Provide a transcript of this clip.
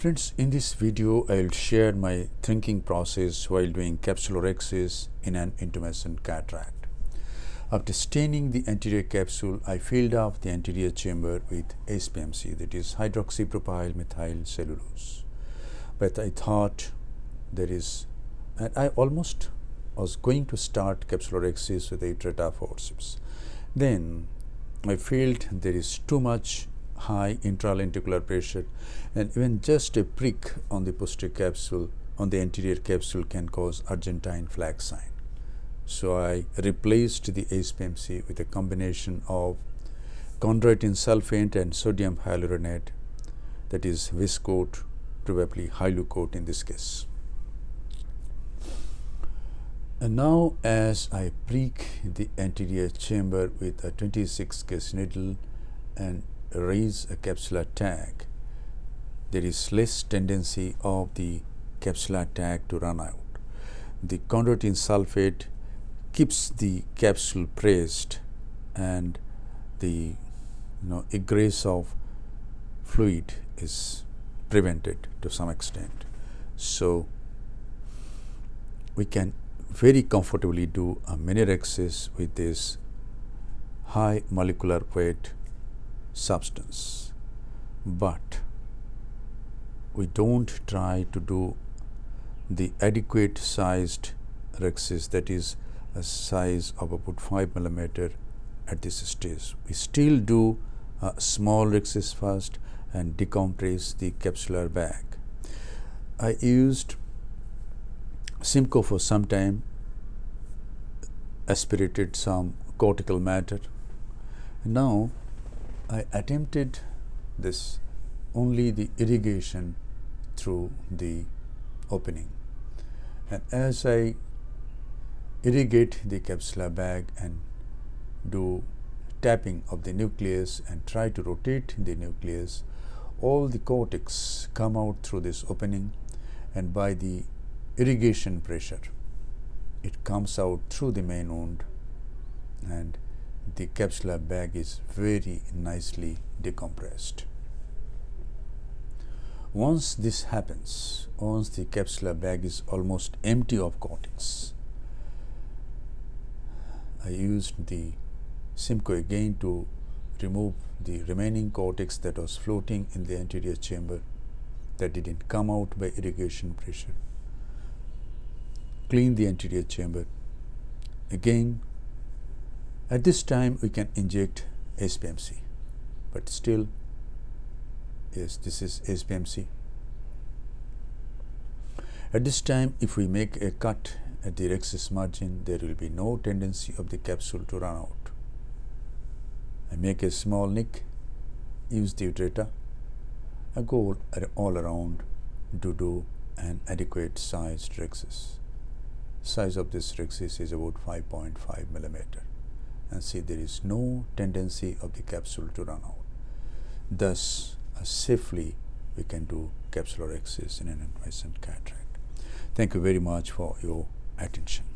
Friends, in this video, I will share my thinking process while doing capsulorhexis in an intumescent cataract. After staining the anterior capsule, I filled off the anterior chamber with HPMC, that is hydroxypropyl methyl cellulose. But I thought there is, and I almost was going to start capsulorhexis with Utrata forceps. Then I felt there is too much high intralenticular pressure and even just a prick on the posterior capsule on the anterior capsule can cause Argentine flag sign. So I replaced the HPMC with a combination of chondroitin sulfate and sodium hyaluronate that is viscoat probably hylucoat in this case. And now as I prick the anterior chamber with a 26 gauge needle and raise a capsular tag, there is less tendency of the capsular tag to run out. The chondroitin sulfate keeps the capsule pressed and the you know egress of fluid is prevented to some extent. So, we can very comfortably do a minirhexis with this high molecular weight substance, but we do not try to do the adequate sized rhexis that is a size of about 5 millimeter at this stage. We still do a small rhexis first and decompress the capsular bag. I used Simcoe for some time, aspirated some cortical matter. Now, I attempted this only the irrigation through the opening. And as I irrigate the capsular bag and do tapping of the nucleus and try to rotate the nucleus, all the cortex come out through this opening and by the irrigation pressure, it comes out through the main wound and the capsular bag is very nicely decompressed. Once this happens, once the capsular bag is almost empty of cortex, I used the Simcoe again to remove the remaining cortex that was floating in the anterior chamber that didn't come out by irrigation pressure. Clean the anterior chamber. Again at this time, we can inject HPMC, but still, yes, this is HPMC. At this time, if we make a cut at the rhexis margin, there will be no tendency of the capsule to run out. I make a small nick, use the Utrata, I go all around to do an adequate sized rhexis. Size of this rhexis is about 5.5 millimeter and see there is no tendency of the capsule to run out. Thus, uh, safely we can do capsulorhexis in an intumescent cataract. Thank you very much for your attention.